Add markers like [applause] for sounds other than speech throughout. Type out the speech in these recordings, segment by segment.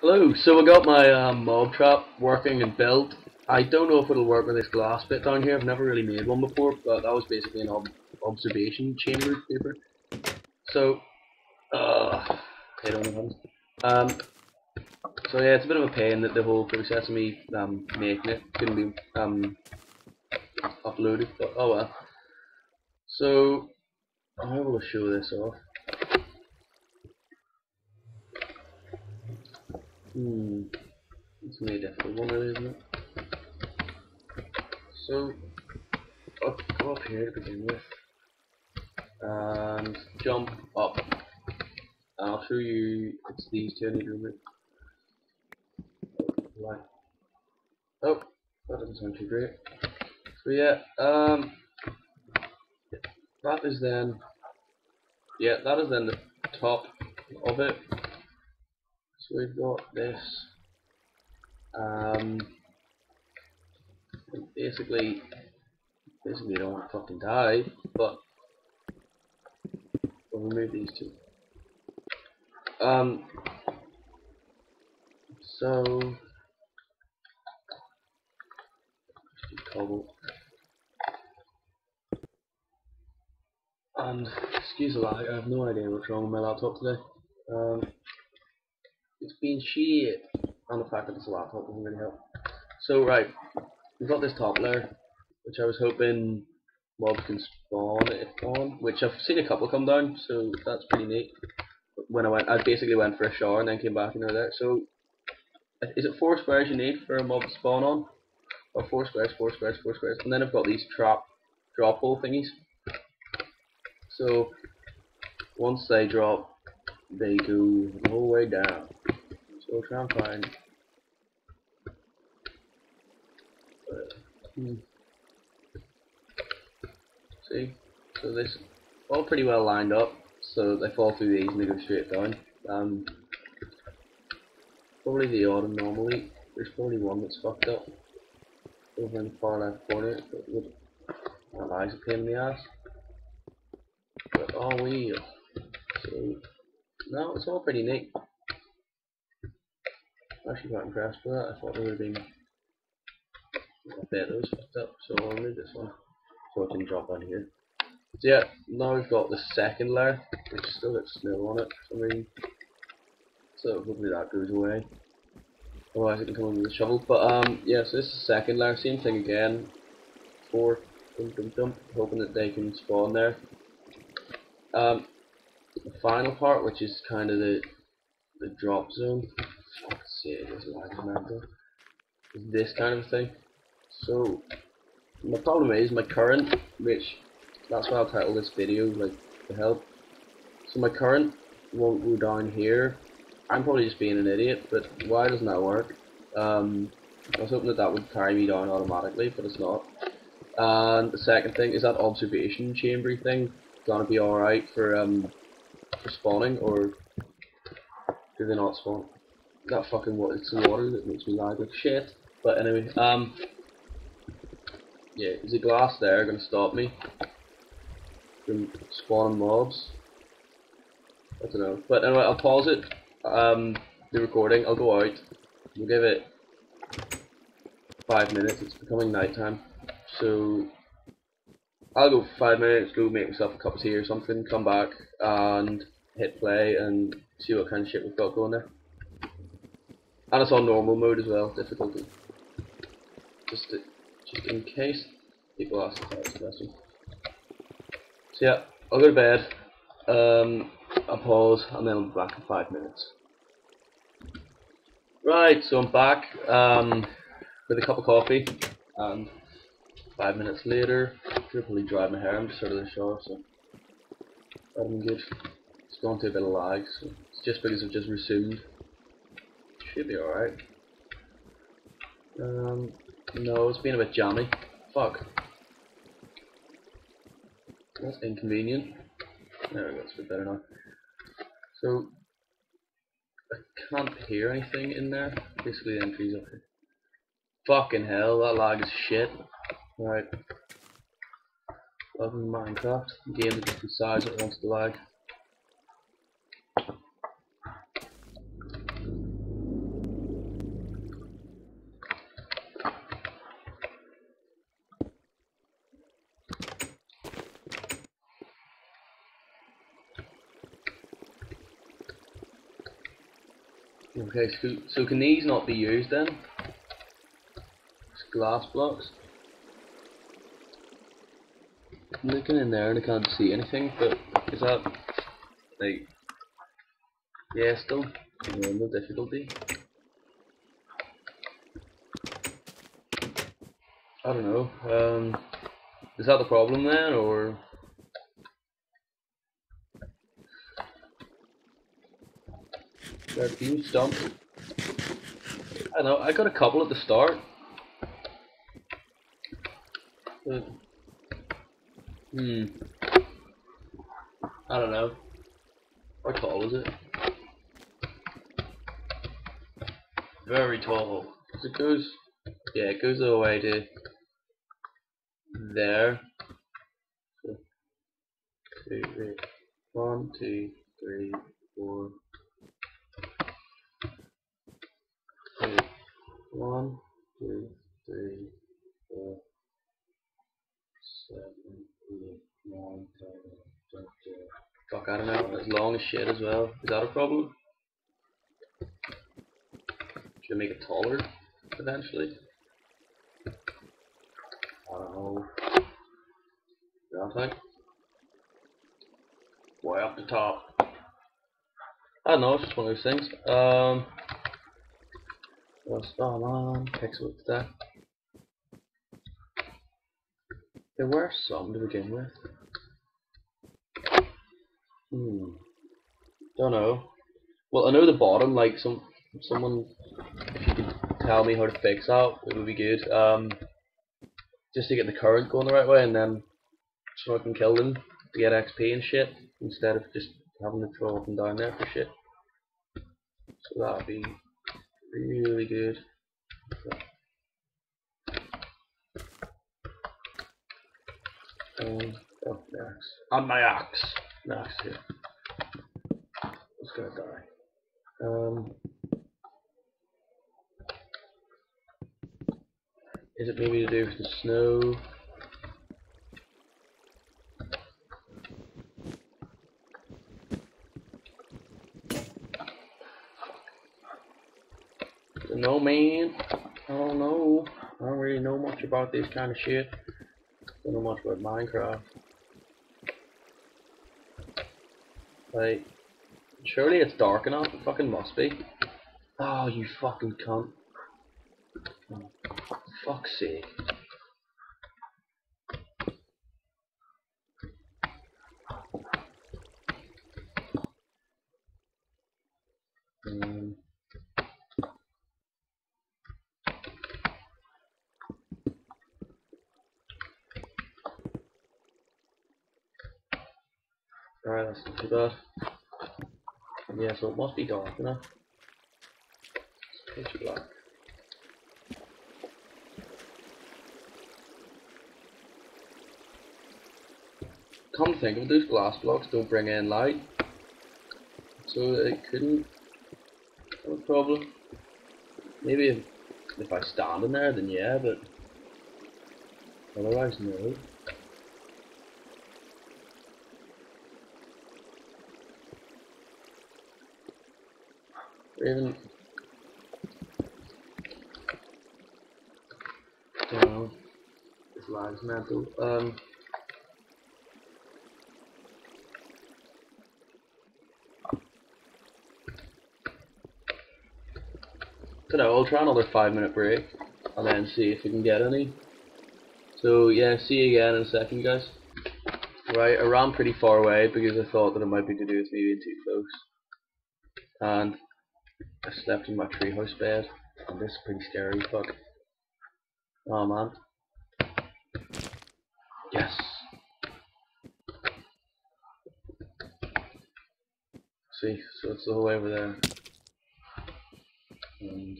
Hello, so I got my um, mob trap working and built. I don't know if it'll work with this glass bit down here. I've never really made one before, but that was basically an ob observation chamber paper. So, uh, I don't know. Um, so yeah, it's a bit of a pain that the whole process of me um, making it couldn't be um, uploaded, but oh well. So, able to show this off. Hmm. It's be a difficult one isn't it? So, go up here to begin with. And jump up. And I'll show you, it's these two I need. Right. Oh, that doesn't sound too great. So yeah, um, that is then, yeah, that is then the top of it. So we've got this. Um, basically, basically don't want to fucking die, but we'll remove these two. Um, so cobble. And excuse the lag, I have no idea what's wrong with my laptop today. Um, it's been shit. And the fact that it's a laptop doesn't really help. So right, we've got this top layer, which I was hoping mobs can spawn it on, which I've seen a couple come down, so that's pretty neat. When I went, I basically went for a shower and then came back and they're there. So, is it four squares you need for a mob to spawn on? Or four squares, four squares, four squares, and then I've got these trap drop hole thingies. So, once they drop, they go the whole way down. So try and find. hmm. See, so this all pretty well lined up, so they fall through these and they go straight down. Um, probably the odd anomaly. There's probably one that's fucked up over in the far left corner. But would, that eye's a pain in the ass. But oh we so no, it's all pretty neat. Actually quite impressed with that. I thought there would have been a bit that was fucked up, so I'll move this one so I can drop on here. So yeah, now we've got the second layer, which still got snow on it some reason. So hopefully that goes away. Otherwise it can come in with a shovel. But um yeah, so this is the second layer, same thing again. Four dum dum dum, hoping that they can spawn there. Um final part, which is kind of the the drop zone. This lags mental. Is this kind of thing. So my problem is my current, which that's why I'll title this video like to help. So my current won't go down here. I'm probably just being an idiot, but why doesn't that work? Um, I was hoping that that would carry me down automatically, but it's not. And the second thing is that observation chamber thing gonna be alright for um for spawning, or do they not spawn? That fucking water, it's the water that makes me lag like shit. But anyway, um, yeah, is the glass there gonna stop me from spawning mobs? I don't know. But anyway, I'll pause it, um, the recording, I'll go out, we'll give it five minutes, it's becoming night time, so I'll go five minutes, go make myself a cup of tea or something, come back and hit play and see what kind of shit we've got going there. And it's on normal mode as well, difficulty. Just to, just in case people ask the question. So yeah, I'll go to bed, um, I'll pause, and then I'll be back in five minutes. Right, so I'm back um, with a cup of coffee, and five minutes later, triple dry my hair. I'm just out of the shower, so I'm good. It's going through a bit of lag, so it's just because I've just resumed. Should be alright. Um, no, it's been a bit jammy. Fuck. That's inconvenient. There we go, it's a bit better now. So, I can't hear anything in there. Basically, the entry's up here. Fucking hell, that lag is shit. Right. Welcome Minecraft. Game of different size at to like. Okay, so, so can these not be used then? It's glass blocks. I'm looking in there and I can't see anything, but is that like yeah still normal difficulty? I don't know. Um is that the problem then or There a few stumps. I know, I got a couple at the start. But, hmm. I don't know. How tall is it? Very tall. It goes, yeah, it goes all the way to there. So, two, three, one, two, three, four, two, one, two, three, I don't know. As long as shit as well. Is that a problem? Should I make it taller eventually? I don't know. Don't I? Way up the top. I don't know, it's just one of those things. Um, what's going on? Pixel that. There were some to begin with. Hmm. Don't know. Well, I know the bottom, like some someone, if you could tell me how to fix that, it would be good. Um, just to get the current going the right way, and then so I can kill them to get XP and shit, instead of just having to throw up and down there for shit. So that would be really good. Um, oh, max. On my axe. Max here. It's gonna die. Um, is it maybe to do with the snow? No man, I don't know. I don't really know much about this kind of shit. Don't know much about Minecraft. Like, surely it's dark enough. It fucking must be. Oh, you fucking cunt. Oh, fuck's sake. Um, Alright, that's not too bad. Yeah, so it must be dark enough. It's pitch black. Come think of those glass blocks don't bring in light. So it couldn't have a problem. Maybe if, if I stand in there then yeah, but otherwise no. Don't know. This lag's mental. Um don't know, I'll try another five minute break and then see if we can get any. So yeah, see you again in a second guys. Right, I ran pretty far away because I thought that it might be to do with me being too close. And I slept in my treehouse bed, and this is pretty scary, fuck. Oh man. Yes. See, so it's way over there. And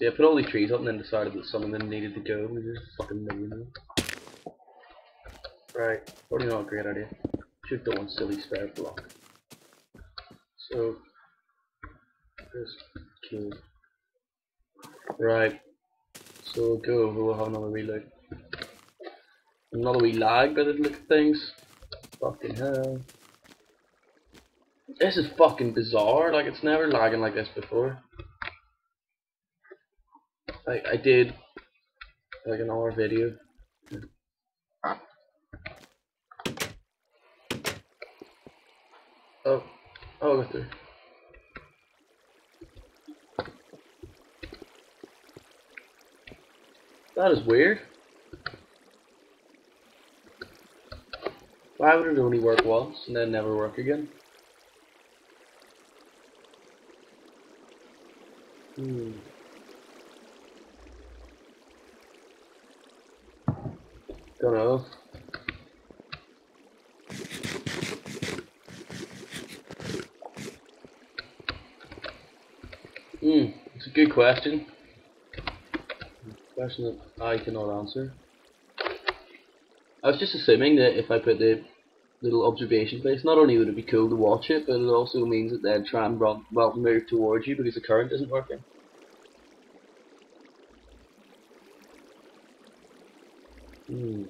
See, I put all these trees up and then decided that some of them needed to go. We just fucking million. Right, probably not a great idea. Have done one silly spare block. So, just kill. Right, so go we'll have another reload. Another wee lag by the look of things. Fucking hell. This is fucking bizarre. Like it's never lagging like this before. I I did like an hour video. Oh, oh, look there. That is weird. Why would it only work once and then never work again? Hmm. Don't know. Hmm, it's a good question. Question that I cannot answer. I was just assuming that if I put the little observation place, not only would it be cool to watch it, but it also means that they'd try and well, move towards you because the current isn't working. Hmm.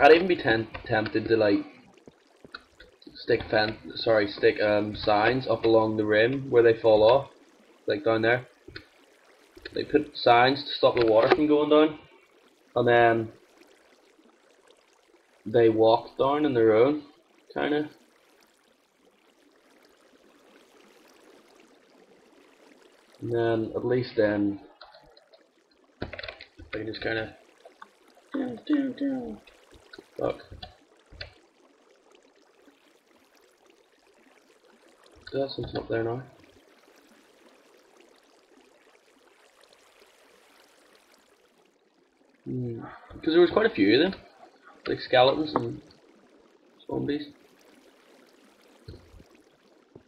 I'd even be tempted to like stick fan sorry, stick um signs up along the rim where they fall off. Like down there. They put signs to stop the water from going down. And then they walk down on their own, kinda. And then at least then they can just kinda Fuck. There's something up there now. Hmm. Because there was quite a few of them. Like skeletons and zombies.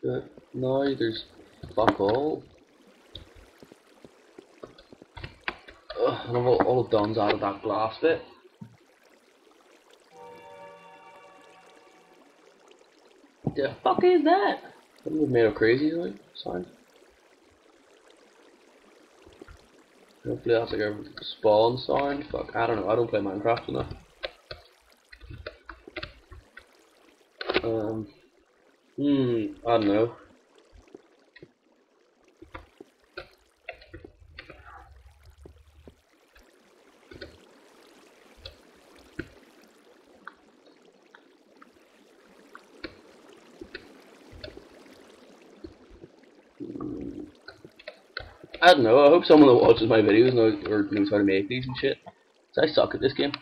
But now there's fuck all. Ugh, and all, all I've done's out of that glass bit. The fuck is that? That was made of crazy like sound. Hopefully that's like a spawn sound. Fuck, I don't know. I don't play Minecraft enough. Um. Hmm. I don't know. I don't know. I hope someone that watches my videos knows or knows how to make these and shit. Cause I suck at this game.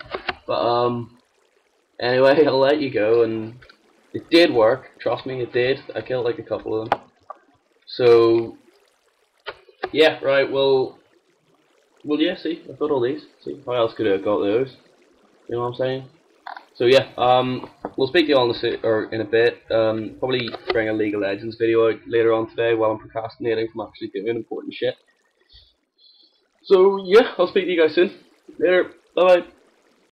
But um, anyway, [laughs] I'll let you go. And it did work. Trust me, it did. I killed like a couple of them. So yeah, right. Well, well, yeah. See, I've got all these. See, how else could I have got those? You know what I'm saying? So yeah, um, we'll speak to you all in a, or in a bit. Um, probably bring a League of Legends video out later on today while I'm procrastinating from actually doing important shit. So yeah, I'll speak to you guys soon. Later. Bye bye.